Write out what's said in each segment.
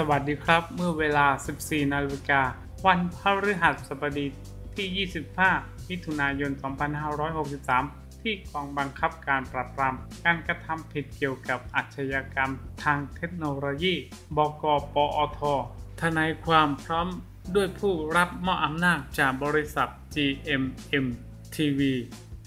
สวัสดีครับ เมื่อเวลา 14 นาฬิกา วันพฤหัสบดีที่ 25 มิถุนายน 2563 ที่กองบังคับการปราบปรามการกระทำผิดเกี่ยวกับอาชญากรรมทางเทคโนโลยี บก ปอท ทนายความพร้อมด้วยผู้รับมอบอำนาจจากบริษัท GMM TV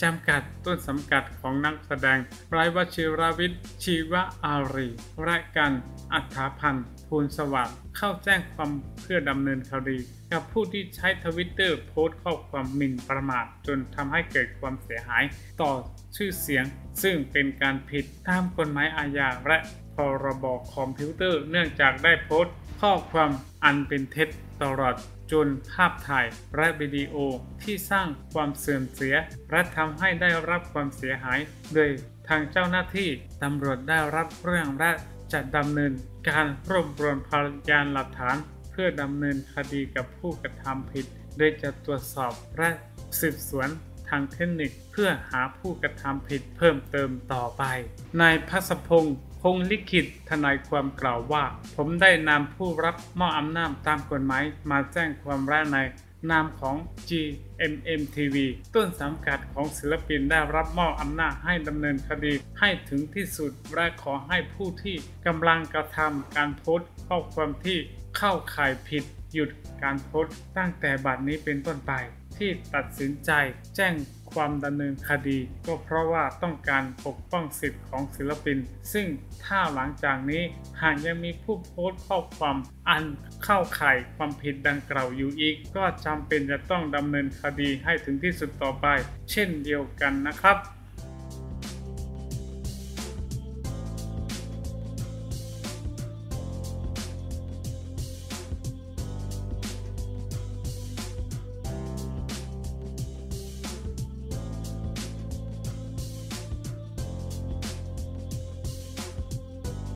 จำกัดต้นสังกัดของนักแสดงไรวชิรวิทย์ชีวอารีและกันอัฐาพันธ์ภูลสวัสดิ์เข้าแจ้งความเพื่อดำเนินคดีกับผู้ที่ใช้ทวิตเตอร์โพสต์ข้อความหมิ่นประมาทจนทำให้เกิดความเสียหายต่อชื่อเสียง ซึ่งเป็นการผิดตามกฎหมายอาญาและ พรบคอมพิวเตอร์ เนื่องจากได้โพสต์ ข้อความอันเป็นเท็จตลอดจนภาพถ่ายและวิดีโอที่สร้างความเสื่อมเสีย และทำให้ได้รับความเสียหาย โดยทางเจ้าหน้าที่ตำรวจได้รับเรื่องและจะดำเนินการรวบรวมพยานหลักฐาน เพื่อดำเนินคดีกับผู้กระทำผิด โดยจะตรวจสอบและสืบสวนทางเทคนิคเพื่อหาผู้กระทำผิดเพิ่มเติมต่อไป นายพัสพงศ์ พงลิขิตทนายความกล่าวว่า ผมได้นำผู้รับมอบอำนาจตามกฎหมายมาแจ้งความร้ายในนามของ GMM TV ต้นสังกัดของศิลปินได้รับมอบอำนาจให้ดำเนินคดีให้ถึงที่สุดและขอให้ผู้ที่กำลังกระทำการโพสต์ข้อความที่เข้าข่ายผิด หยุดการโพสต์ตั้งแต่บัดนี้เป็นต้นไป ที่ตัดสินใจแจ้ง ความดำเนินคดี ก็เพราะว่าต้องการปกป้องสิทธิ์ของศิลปิน ซึ่งถ้าหลังจากนี้หากยังมีผู้โพสต์ข้อความอันเข้าข่ายความผิดดังกล่าวอยู่อีก ก็จำเป็นจะต้องดำเนินคดีให้ถึงที่สุดต่อไป เช่นเดียวกันนะครับ